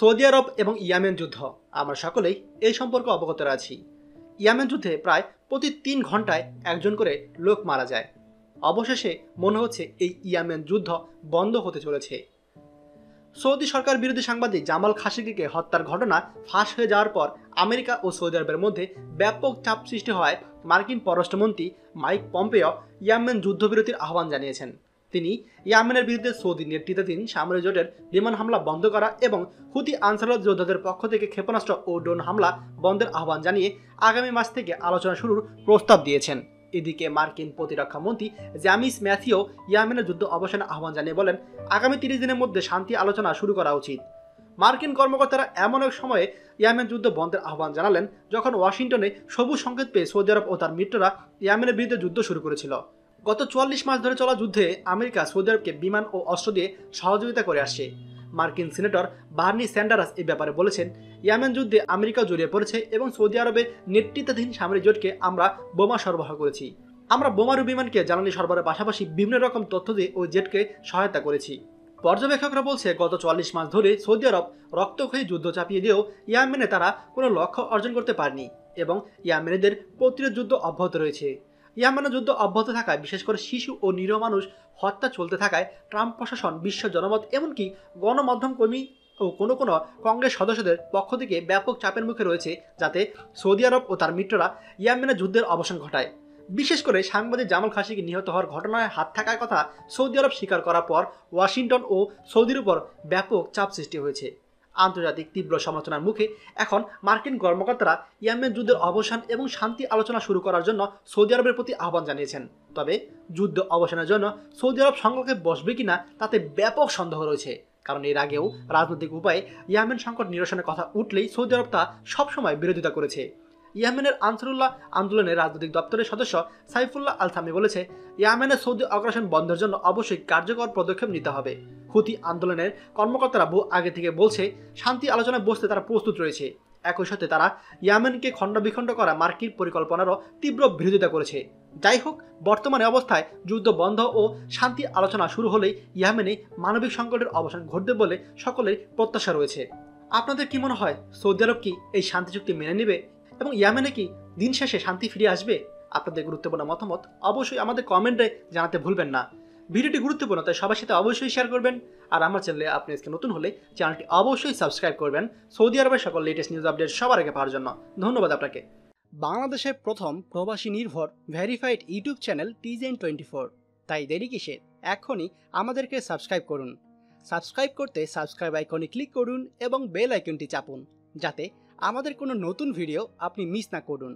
Saudi আরব এবং ইয়ামেন যুদ্ধ। আমরা সকলেই এই সম্পর্কে অবগত আছি। ইয়ামেন যুদ্ধে প্রায় প্রতি তিন ঘন্টায় একজন করে লোক মারা যায়। অবশেষে মনে হচ্ছে এই ইয়ামেন যুদ্ধ বন্ধ হতে চলেছে। সৌদি সরকার বিরোধী সাংবাদিক জামাল খাশিগিকে হত্যার ঘটনা ফাঁস হয়ে যাওয়ার পর আমেরিকা ও সৌদি আরবের মধ্যে ব্যাপক চাপ সৃষ্টি হওয়ায় মার্কিন পররাষ্ট্রমন্ত্রী মাইক পম্পেও ইয়ামেন যুদ্ধবিরতির আহ্বান জানিয়েছেন। তিনি ইয়ামেনের বিরুদ্ধে সৌদি নেতৃত্বাধীন সামরিক জোটের বিমান হামলা বন্ধ করা এবং হুতি আনসারত যোদ্ধাদের পক্ষ থেকে ক্ষেপণাস্ত্র ও ড্রোন হামলা বন্ধের আহ্বান জানিয়ে আগামী মাস থেকে আলোচনা শুরুর প্রস্তাব দিয়েছেন। এদিকে মার্কিন প্রতিরক্ষা মন্ত্রী জ্যামিস ম্যাথিও ইয়ামেনের যুদ্ধ অবসানের আহ্বান জানিয়ে বলেন, আগামী তিরিশ দিনের মধ্যে শান্তি আলোচনা শুরু করা উচিত। মার্কিন কর্মকর্তারা এমন এক সময়ে ইয়ামেন যুদ্ধ বন্ধের আহ্বান জানালেন, যখন ওয়াশিংটনে সবুজ সংকেত পেয়ে সৌদি আরব ও তার মিত্ররা ইয়ামেনের বিরুদ্ধে যুদ্ধ শুরু করেছিল। গত চুয়াল্লিশ মাস ধরে চলা যুদ্ধে আমেরিকা, সৌদি আরবকে বিমান ও অস্ত্র দিয়ে সহযোগিতা করে আসছে মার্কিন সিনেটর বার্নি স্যান্ডারাস এই ব্যাপারে বলেছেন, ইয়ামেন যুদ্ধে আমেরিকা জড়িয়ে পড়েছে এবং সৌদি আরবের নেতৃত্বাধীন সামরিক জোটকে আমরা বোমা সরবরাহ করেছি। আমরা বোমারু বিমানকে জ্বালানি সরবরাহের পাশাপাশি বিভিন্ন রকম তথ্য দিয়ে ওই জেটকে সহায়তা করেছি। পর্যবেক্ষকরা বলছে, গত চুয়াল্লিশ মাস ধরে সৌদি আরব রক্তক্ষয়ী যুদ্ধ চাপিয়ে দিয়েও ইয়ামেনে তারা কোনো লক্ষ্য অর্জন করতে পারেনি এবং ইয়ামেনেদের প্রতিরোধ যুদ্ধ অব্যাহত রয়েছে। ইয়ামেনের যুদ্ধ অব্যাহত থাকায়, বিশেষ করে শিশু ও নিরীহ মানুষ হত্যা চলতে থাকায় ট্রাম্প প্রশাসন, বিশ্ব জনমত, এমনকি গণমাধ্যম কর্মী ও কোনো কোনো কংগ্রেস সদস্যদের পক্ষ থেকে ব্যাপক চাপের মুখে রয়েছে যাতে সৌদি আরব ও তার মিত্ররা ইয়ামেনের যুদ্ধের অবসান ঘটায়। বিশেষ করে সাংবাদিক জামাল খাসিকে নিহত হওয়ার ঘটনায় হাত থাকার কথা সৌদি আরব স্বীকার করার পর ওয়াশিংটন ও সৌদির উপর ব্যাপক চাপ সৃষ্টি হয়েছে। আন্তর্জাতিক তীব্র সমালোচনার মুখে এখন মার্কিন কর্মকর্তারা ইয়ামেন যুদ্ধের অবসান এবং শান্তি আলোচনা শুরু করার জন্য সৌদি আরবের প্রতি আহ্বান জানিয়েছেন। তবে যুদ্ধ অবসানের জন্য সৌদি আরব সংকটে বসবে কিনা তাতে ব্যাপক সন্দেহ রয়েছে। কারণ এর আগেও রাজনৈতিক উপায়ে ইয়ামেন সংকট নিরসনের কথা উঠলেই সৌদি আরব তা সবসময় বিরোধিতা করেছে। ইয়ামেনের আনসারুল্লাহ আন্দোলনের রাজনৈতিক দপ্তরের সদস্য সাইফুল্লাহ আল সামি বলেছে, ইয়ামেনের সৌদি অগ্রাসন বন্ধের জন্য অবশ্যই কার্যকর পদক্ষেপ নিতে হবে। হুতি আন্দোলনের কর্মকর্তারা বহু আগে থেকে বলছে, শান্তি আলোচনায় বসতে তারা প্রস্তুত রয়েছে। একই সাথে তারা ইয়ামেনকে খণ্ড বিখণ্ড করা মার্কিন পরিকল্পনারও তীব্র বিরোধিতা করেছে। যাই হোক, বর্তমানে অবস্থায় যুদ্ধ বন্ধ ও শান্তি আলোচনা শুরু হলেই ইয়ামেনে মানবিক সংকটের অবসান ঘটবে বলে সকলের প্রত্যাশা রয়েছে। আপনাদের কি মনে হয়, সৌদি আরব কি এই শান্তি চুক্তি মেনে নেবে এবং ইয়ামেনে কি দিন শেষে শান্তি ফিরে আসবে? আপনাদের গুরুত্বপূর্ণ মতামত অবশ্যই আমাদের কমেন্টে জানাতে ভুলবেন না। ভিডিওটি গুরুত্বপূর্ণ, তাই সবার সাথে অবশ্যই শেয়ার করবেন। আর আমার চ্যানেলে আপনি আজকে নতুন হলে চ্যানেলটি অবশ্যই সাবস্ক্রাইব করবেন। সৌদি আরবের সকল লেটেস্ট নিউজ আপডেট সবার আগে পাওয়ার জন্য ধন্যবাদ আপনাকে। বাংলাদেশের প্রথম প্রবাসী নির্ভর ভেরিফাইড ইউটিউব চ্যানেল টিজেন টোয়েন্টি ফোর তাই দেরি কিসের? এখনই আমাদেরকে সাবস্ক্রাইব করুন। সাবস্ক্রাইব করতে সাবস্ক্রাইব আইকনে ক্লিক করুন এবং বেল আইকনটি চাপুন, যাতে আমাদের কোনো নতুন ভিডিও আপনি মিস না করুন।